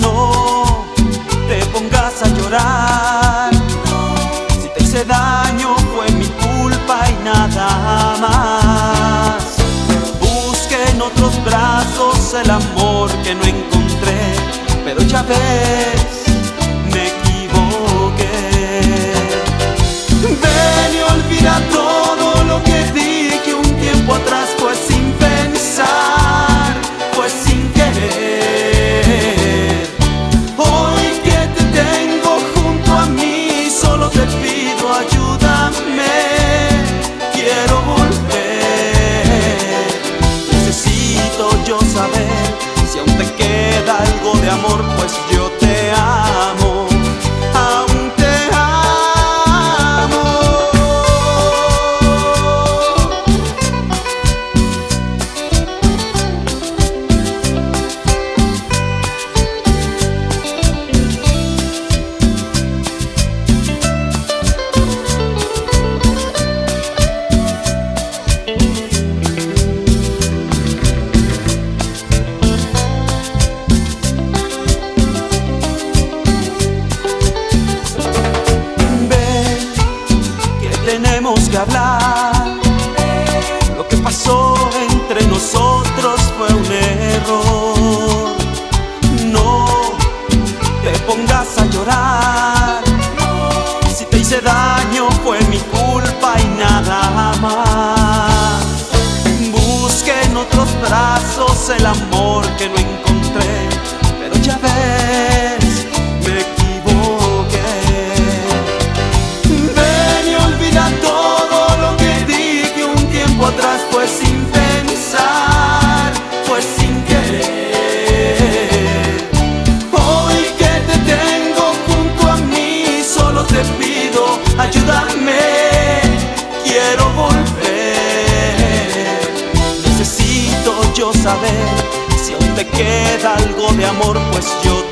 No te pongas a llorar. Si te hice daño fue mi culpa y nada más. Busque en otros brazos el amor que no encontré, pero ya ves pongas a llorar. Si te hice daño fue mi culpa y nada más. Busque en otros brazos el amor que no encontré, pero ya ves. volver. Necesito yo saber si aún te queda algo de amor, pues yo te